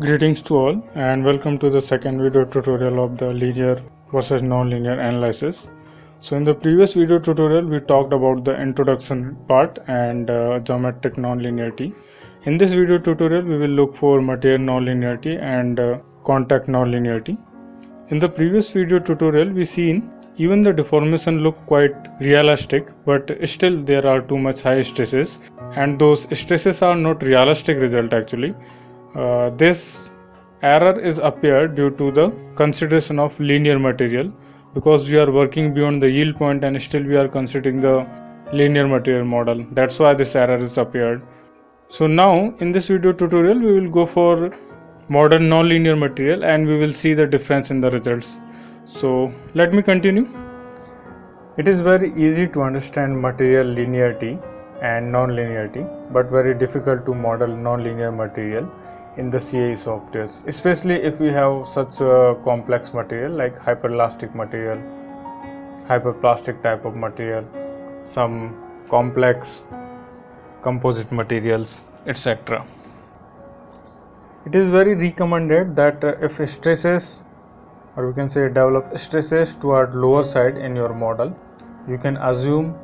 Greetings to all and welcome to the second video tutorial of the linear versus nonlinear analysis. So in the previous video tutorial we talked about the introduction part and uh, geometric nonlinearity. In this video tutorial we will look for material nonlinearity and uh, contact nonlinearity. In the previous video tutorial we seen even the deformation look quite realistic but still there are too much high stresses and those stresses are not realistic result actually uh, this error is appeared due to the consideration of linear material because we are working beyond the yield point and still we are considering the linear material model. That's why this error is appeared. So now in this video tutorial we will go for modern nonlinear material and we will see the difference in the results. So let me continue. It is very easy to understand material linearity and non-linearity but very difficult to model non-linear material in the CAE softwares, especially if we have such a complex material like hyperelastic material, hyperplastic type of material, some complex composite materials, etc. It is very recommended that uh, if stresses or we can say develop stresses toward lower side in your model, you can assume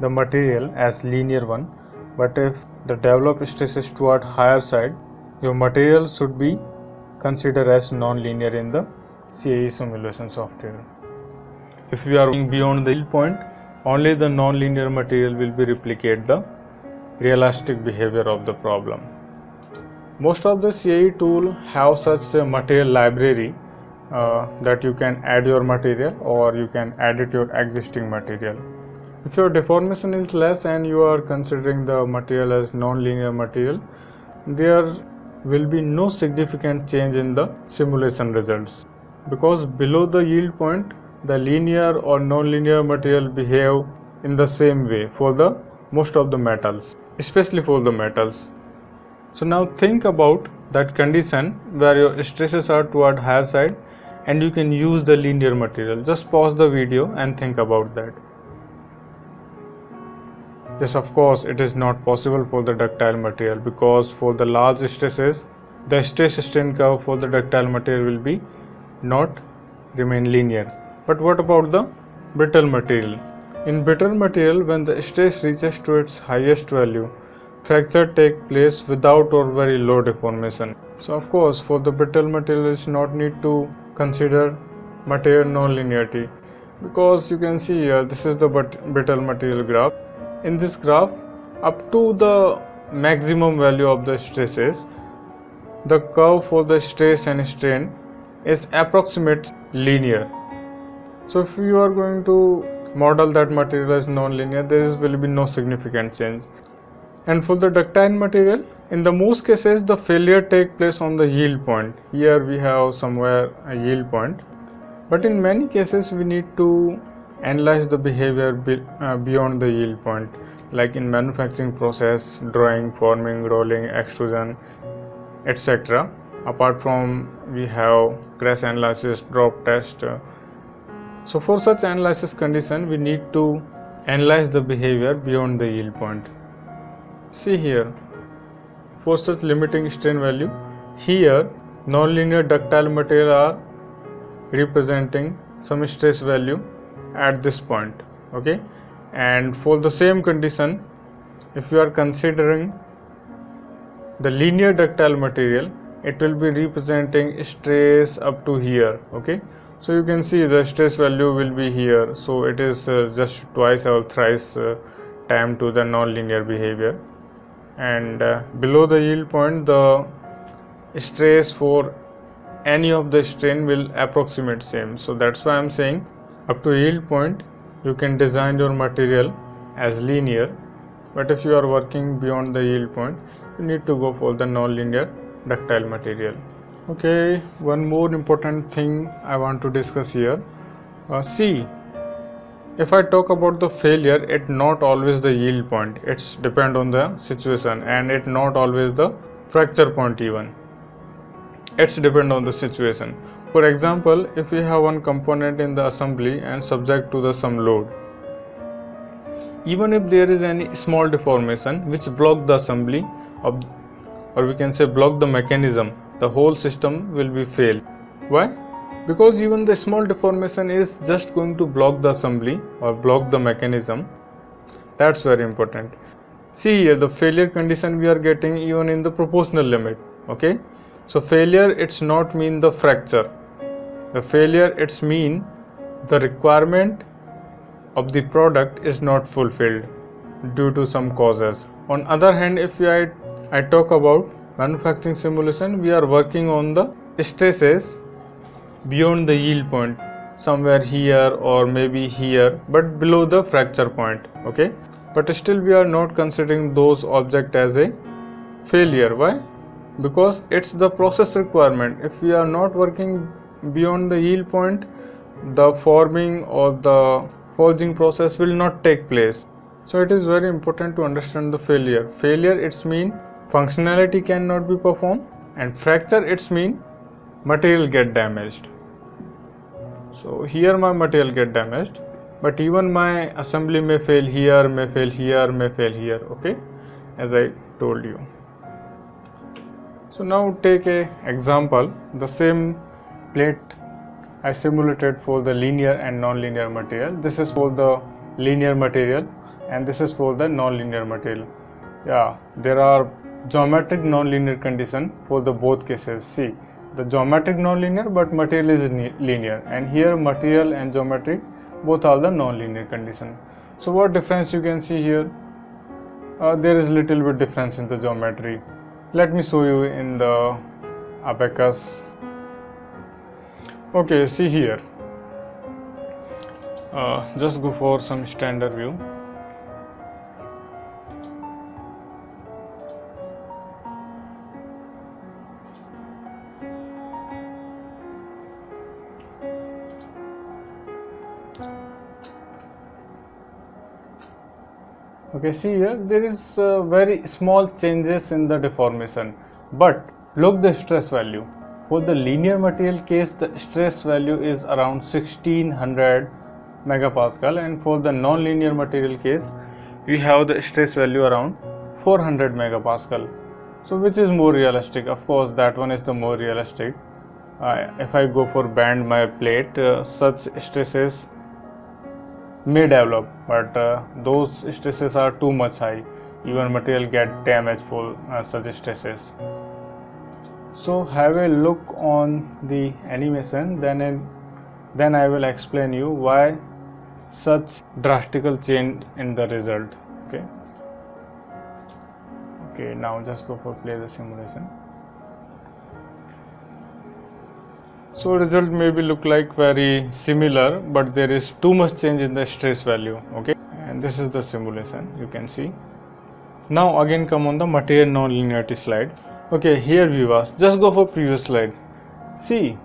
the material as linear one but if the develop stresses toward higher side your material should be considered as non-linear in the CAE simulation software. If you are going beyond the yield point, only the non-linear material will be replicate the realistic behavior of the problem. Most of the CAE tool have such a material library uh, that you can add your material or you can edit your existing material. If your deformation is less and you are considering the material as non-linear material, there will be no significant change in the simulation results. Because below the yield point the linear or non-linear material behave in the same way for the most of the metals especially for the metals. So now think about that condition where your stresses are toward higher side and you can use the linear material. Just pause the video and think about that Yes, of course, it is not possible for the ductile material because for the large stresses, the stress strain curve for the ductile material will be not remain linear. But what about the brittle material? In brittle material, when the stress reaches to its highest value, fracture take place without or very low deformation. So of course, for the brittle material, is not need to consider material non-linearity because you can see here this is the brittle material graph in this graph up to the maximum value of the stresses. The curve for the stress and strain is approximate linear. So if you are going to model that material as non-linear there is will be no significant change. And for the ductile material in the most cases the failure take place on the yield point. Here we have somewhere a yield point. But in many cases we need to analyze the behavior be, uh, beyond the yield point like in manufacturing process drawing forming rolling extrusion etc apart from we have crash analysis drop test. So for such analysis condition we need to analyze the behavior beyond the yield point. See here for such limiting strain value here nonlinear ductile material are representing some stress value at this point okay? And for the same condition if you are considering the linear ductile material it will be representing stress up to here okay? So you can see the stress value will be here. So it is uh, just twice or thrice uh, time to the non-linear behavior. And uh, below the yield point the stress for any of the strain will approximate same. So that's why i'm saying up to yield point you can design your material as linear but if you are working beyond the yield point you need to go for the non-linear ductile material. Okay one more important thing i want to discuss here. Uh, see if i talk about the failure it not always the yield point. It's depend on the situation and it not always the fracture point even. It's depend on the situation for example, if we have one component in the assembly and subject to the some load, even if there is any small deformation which block the assembly or we can say block the mechanism the whole system will be failed. Why? Because even the small deformation is just going to block the assembly or block the mechanism. That's very important. See here the failure condition we are getting even in the proportional limit. Okay. So failure it's not mean the fracture. The failure it's mean the requirement of the product is not fulfilled due to some causes. On other hand, if I, I talk about manufacturing simulation, we are working on the stresses beyond the yield point somewhere here or maybe here but below the fracture point okay? But still we are not considering those object as a failure. Why? Because it's the process requirement. If we are not working beyond the yield point the forming or the forging process will not take place. So it is very important to understand the failure. Failure it's mean functionality cannot be performed and fracture it's mean material get damaged. So here my material get damaged but even my assembly may fail here may fail here may fail here okay as i told you. So now take a example the same plate i simulated for the linear and non-linear material. This is for the linear material and this is for the non-linear material. Yeah there are geometric non-linear condition for the both cases. See the geometric non-linear but material is linear. And here material and geometric both are the non-linear condition. So what difference you can see here? Uh, there is little bit difference in the geometry. Let me show you in the abaqus okay see here. Uh, just go for some standard view. Okay see here there is uh, very small changes in the deformation. But look the stress value for the linear material case the stress value is around 1600 megapascal and for the non-linear material case we have the stress value around 400 megapascal. So which is more realistic? Of course that one is the more realistic. Uh, if i go for band my plate uh, such stresses may develop but uh, those stresses are too much high. Even material get damaged for uh, such stresses so have a look on the animation then in, then i will explain you why such drastical change in the result okay? Okay now just go for play the simulation. So result maybe look like very similar but there is too much change in the stress value okay? And this is the simulation you can see. Now again come on the material non-linearity slide okay here viewers just go for previous slide. See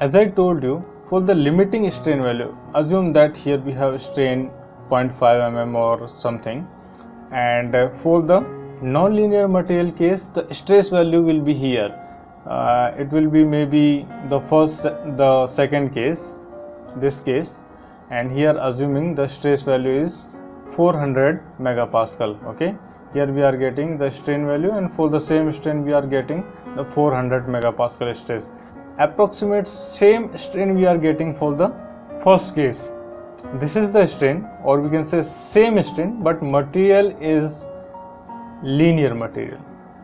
as i told you for the limiting strain value assume that here we have strain 0.5 mm or something. And uh, for the non-linear material case the stress value will be here. Uh, it will be maybe the first the second case this case. And here assuming the stress value is 400 megapascal okay here we are getting the strain value and for the same strain we are getting the 400 megapascal stress approximate same strain we are getting for the first case. This is the strain or we can say same strain but material is linear material.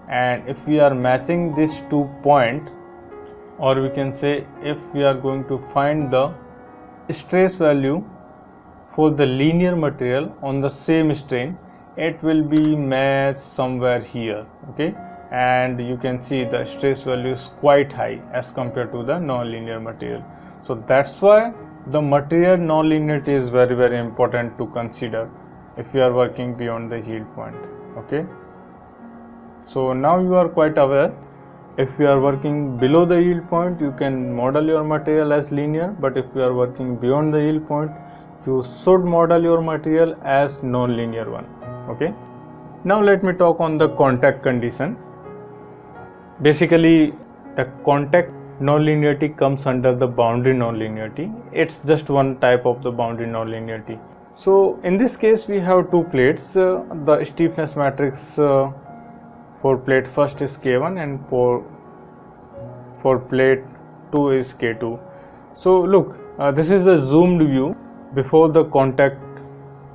And if we are matching these two point or we can say if we are going to find the stress value for the linear material on the same strain it will be matched somewhere here okay? And you can see the stress value is quite high as compared to the non-linear material. So that's why the material non-linearity is very very important to consider if you are working beyond the yield point okay? So now you are quite aware if you are working below the yield point you can model your material as linear but if you are working beyond the yield point you should model your material as non-linear one okay. Now let me talk on the contact condition. Basically the contact non-linearity comes under the boundary non-linearity. It's just one type of the boundary non-linearity. So in this case we have two plates. Uh, the stiffness matrix uh, for plate first is k1 and for for plate 2 is k2 so look uh, this is the zoomed view before the contact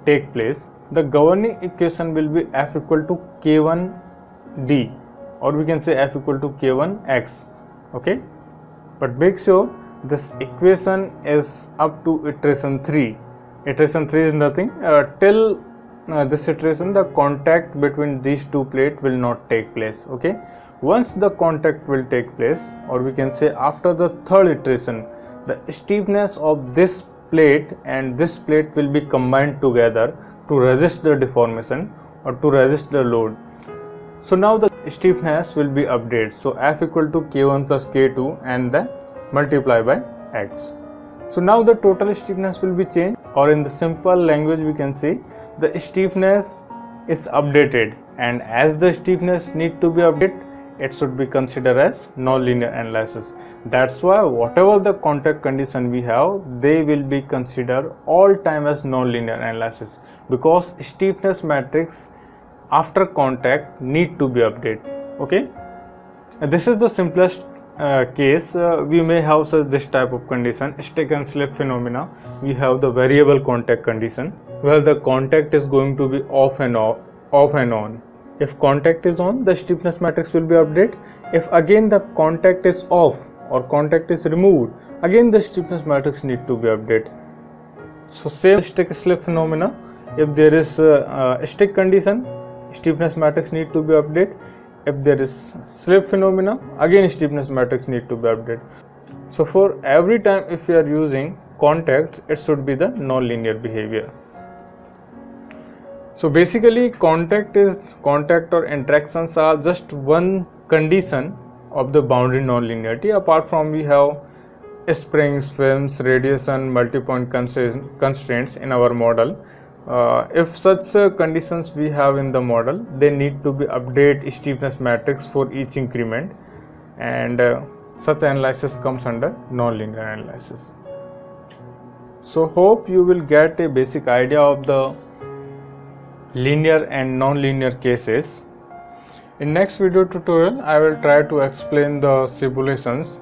take place the governing equation will be f equal to k1d or we can say f equal to k1x okay? But make sure this equation is up to iteration 3 iteration 3 is nothing. Uh, till uh, this iteration the contact between these two plates will not take place okay? Once the contact will take place or we can say after the third iteration the stiffness of this plate and this plate will be combined together to resist the deformation or to resist the load. So now the stiffness will be updated. So f equal to k1 plus k2 and then multiply by x. So now the total stiffness will be changed or in the simple language we can say the stiffness is updated and as the stiffness need to be updated it should be considered as non-linear analysis. That's why whatever the contact condition we have they will be considered all time as non-linear analysis. Because stiffness matrix after contact need to be updated. Okay? This is the simplest uh, case. Uh, we may have such this type of condition stick and slip phenomena. We have the variable contact condition where the contact is going to be off and off off and on if contact is on the stiffness matrix will be updated if again the contact is off or contact is removed again the stiffness matrix need to be updated so same stick slip phenomena. If there is a, a stick condition stiffness matrix need to be updated if there is slip phenomena again stiffness matrix need to be updated so for every time if you are using contacts it should be the non-linear behavior so basically contact is contact or interactions are just one condition of the boundary non-linearity. Apart from we have springs films radiation multi-point constraints in our model. Uh, if such uh, conditions we have in the model they need to be update stiffness matrix for each increment. And uh, such analysis comes under nonlinear analysis. So hope you will get a basic idea of the linear and non-linear cases in next video tutorial i will try to explain the simulations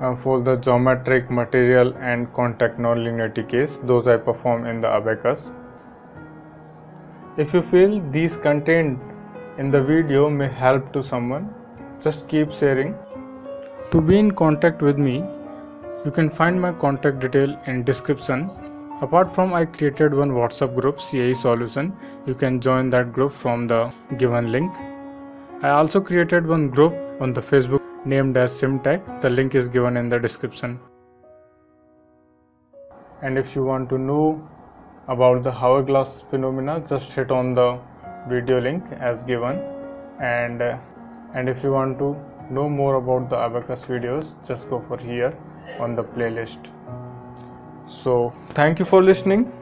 uh, for the geometric material and contact nonlinearity case those i perform in the abaqus if you feel these content in the video may help to someone, just keep sharing. To be in contact with me, you can find my contact detail in description. Apart from I created one WhatsApp group CAE solution, you can join that group from the given link. I also created one group on the Facebook named as SimTech. The link is given in the description. And if you want to know about the hourglass phenomena just hit on the video link as given and uh, and if you want to know more about the Abaqus videos just go for here on the playlist so thank you for listening